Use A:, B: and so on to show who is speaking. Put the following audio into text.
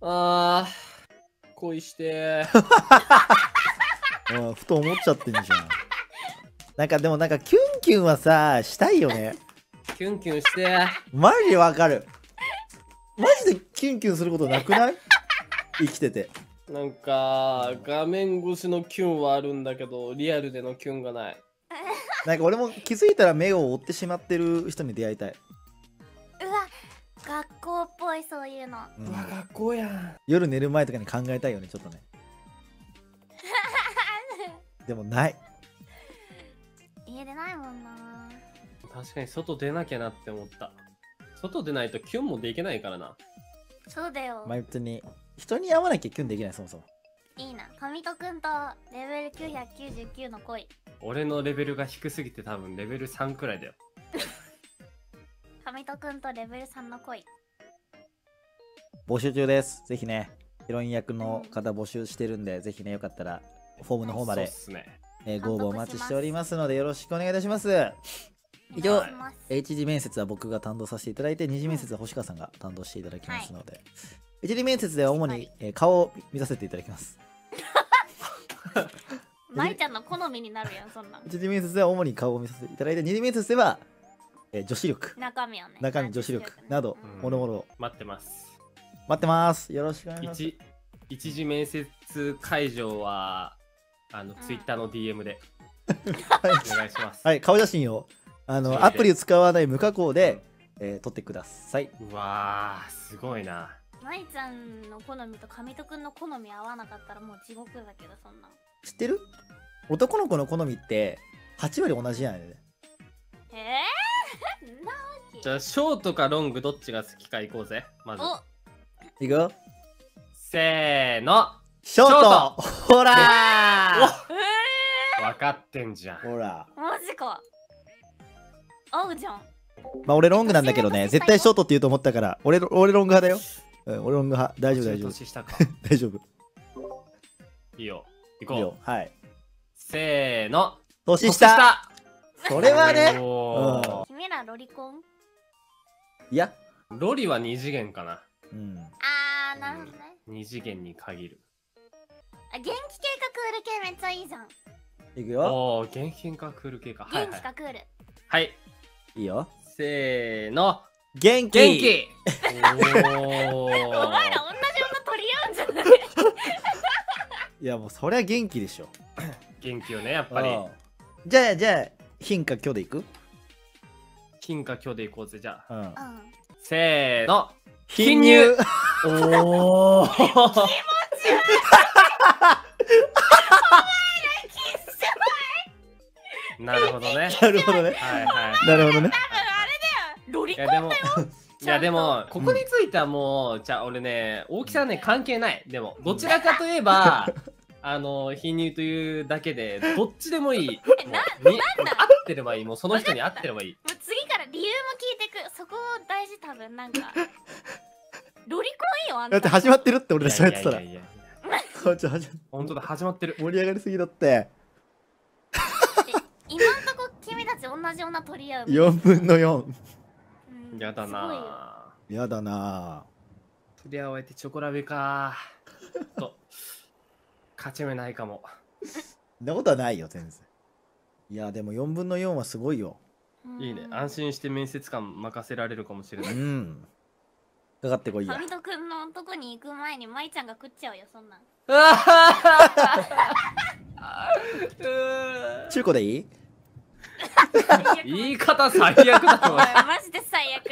A: あー、恋して。
B: うんふと思っちゃってんじゃん。なんかでもなんかキュンキュンはさしたいよね。
A: キュンキュンして。
B: マジでわかる。マジでキュンキュンすることなくない？生きてて。
A: なんか、画面越しのキュンはあるんだけど、リアルでのキュンがない。
B: なんか俺も気づいたら目を追ってしまってる人に出会いたい、
C: 学校っぽいそういうの。
B: うん。
A: うわ、学校やん。
B: 夜寝る前とかに考えたいよねちょっとね。でもない。
C: 家出ないもんな。
A: 確かに外出なきゃなって思った。外出ないとキュンもできないからな。
C: そうだよ、
B: まあ別に人に会わなきゃキュンできないそもそも。
C: いいな。神戸くんとレベル999の恋。
A: 俺のレベルが低すぎて多分レベル3くらいだよ。
C: 神戸くんとレベル3の恋
B: 募集中です。ぜひねヒロイン役の方募集してるんでぜひねよかったらフォームの方まで
A: ね。
B: えーご応募お待ちしておりますのでよろしくお願いいたします。以上
C: お願い
B: H 次面接は僕が担当させていただいて二次面接は星川さんが担当していただきますので、一次面接では主に、えー顔を見させていただきます。
C: 舞ちゃんの好みになるやんそんなん
B: 一次面接では主に顔を見させていただいて二次面接では、えー女子力。
C: 中身をね。
B: 中身女子力など
A: うん
B: もろもろ
A: 待ってます。
B: 待ってます。よろしくお願いします。
A: 一一次面接会場は、あの、
C: ん。
A: ツイッターの DM で。
B: はい。
A: お願いします。
B: はい、顔写真をあのアプリを使わない無加工で、えー撮ってください。う
A: わー、すごいな。
C: 舞ちゃんの好みと神戸くんの好み合わなかったらもう地獄だけどそんなん
B: 知ってる？男の子の好みって8割同じやんね
C: えー、なわけ。
A: じゃあ、ショートかロングどっちが好きか行こうぜ。まず。
C: お
B: いくよ。
A: せーの。
B: ショート。
A: ショート。
B: ほら。
C: え
A: 分かってんじゃん。
B: ーほら。
C: ー、マジか。合うじゃん。
B: まあ俺ロングなんだけどね。絶対ショートって言うと思ったから。俺俺ロング派だよ、うん、俺ロング派。大丈夫大丈夫。
A: 年下か。
B: 大丈夫。
A: いいよ。行こ。
B: いいうよ。はい。
A: せーの。
B: 年下。
A: 年
B: それはね。
A: おー。
C: 君らロリコン？
B: いや。
A: ロリは二次元かな。
B: うん
C: あーなるほどね
A: 二次元に限る。
C: あ元気系かクール系めっちゃいいじゃん
B: いくよ
A: おお、元気かクール系か。はいはい。
C: 元気かクール、
A: はい。
B: いいよ
A: せーの。
B: 元気
A: 元気お
C: お前ら同じ女
A: ー
C: 取り合うんじゃない
B: いやもうそりゃ元気でしょ
A: 元気よね、やっぱり
B: う。んじゃあじゃあ貧か今日でいく？
A: 金か今日で行こうぜ、じゃあ。
B: うん
C: うん
A: せーの。
B: 貧乳
A: おお。なるほどね。
B: なるほどね
A: はいはい。
B: なるほどね
C: ロリコン
A: いやでも、いや
C: ちゃんと
A: でも、ここについてはもう、じゃあ俺ね、大きさはね、関係ない。でも、どちらかといえば、あの、貧乳というだけで、どっちでもいい。
C: えな
A: もうに合ってればいい。もうその人に合ってればいい。
C: もう次から理由も聞いてくそこ大事多分なんか ロリコンよあんた
B: だって始まってるって俺らそうやってたら
A: いやいやいやいや
B: こっち始ま
A: 本当だ、始まってる。
B: 盛り上がりすぎだって
C: 今んとこ君たち同じ女取り合う
B: 4分の4
C: うん
A: やだ
C: すごいよ
A: な
B: やだな
A: ぁ。とりあえずチョコラベか。ちょっと、勝ち目ないかも。
B: そんなことはないよ全然いやでも4分の4はすごいよ
C: うん
A: いいね。安心して面接官任せられるかもしれな
B: う
A: い。
B: んかかってこいや。
C: ハミドくんのとこに行く前に舞ちゃんが食っちゃうよそんなん。
B: 中古でいい？
A: 言い方最悪だと。
C: マジで最悪